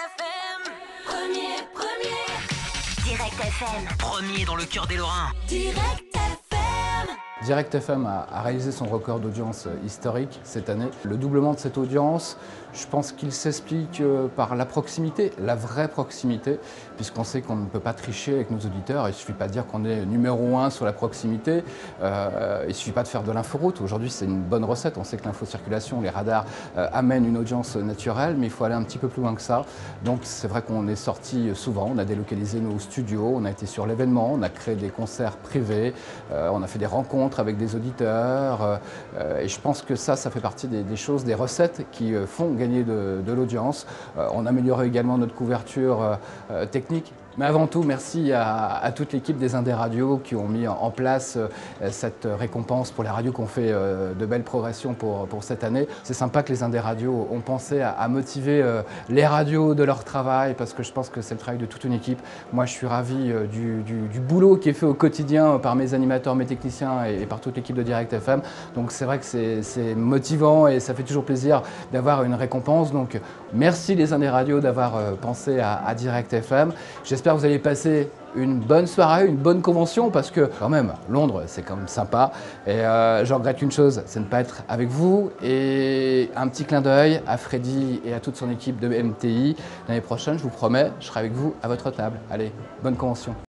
FM. Premier, premier. Direct FM. Premier dans le cœur des Lorrains. Direct FM. Direct FM a, réalisé son record d'audience euh, historique cette année. Le doublement de cette audience, je pense qu'il s'explique euh, par la proximité, la vraie proximité, puisqu'on sait qu'on ne peut pas tricher avec nos auditeurs. Il ne suffit pas de dire qu'on est numéro un sur la proximité. Euh, il ne suffit pas de faire de l'inforoute. Aujourd'hui, c'est une bonne recette. On sait que l'infocirculation, les radars amènent une audience naturelle, mais il faut aller un petit peu plus loin que ça. Donc c'est vrai qu'on est sorti souvent, on a délocalisé nos studios, on a été sur l'événement, on a créé des concerts privés, on a fait des rencontres avec des auditeurs. euh, et je pense que ça, ça fait partie des, choses, des recettes qui euh, font gagner de, l'audience. Euh, on a amélioré également notre couverture technique. Mais avant tout, merci à, toute l'équipe des Indés Radio qui ont mis en, place cette récompense pour les radios qui ont fait de belles progressions pour, cette année. C'est sympa que les Indés Radio ont pensé à, motiver les radios de leur travail parce que je pense que c'est le travail de toute une équipe. Moi, je suis ravi du, du- du boulot qui est fait au quotidien par mes animateurs, mes techniciens et, et par toute l'équipe de Direct FM. Donc c'est vrai que c'est motivant et ça fait toujours plaisir d'avoir une récompense. Donc merci les Indés Radio d'avoir euh, pensé à, Direct FM. J'espère que vous allez passer une bonne soirée, une bonne convention, parce que quand même, Londres, c'est quand même sympa. Et euh, je regrette une chose, c'est ne pas être avec vous. Et un petit clin d'œil à Freddy et à toute son équipe de MTI. L'année prochaine, je vous promets, je serai avec vous à votre table. Allez, bonne convention.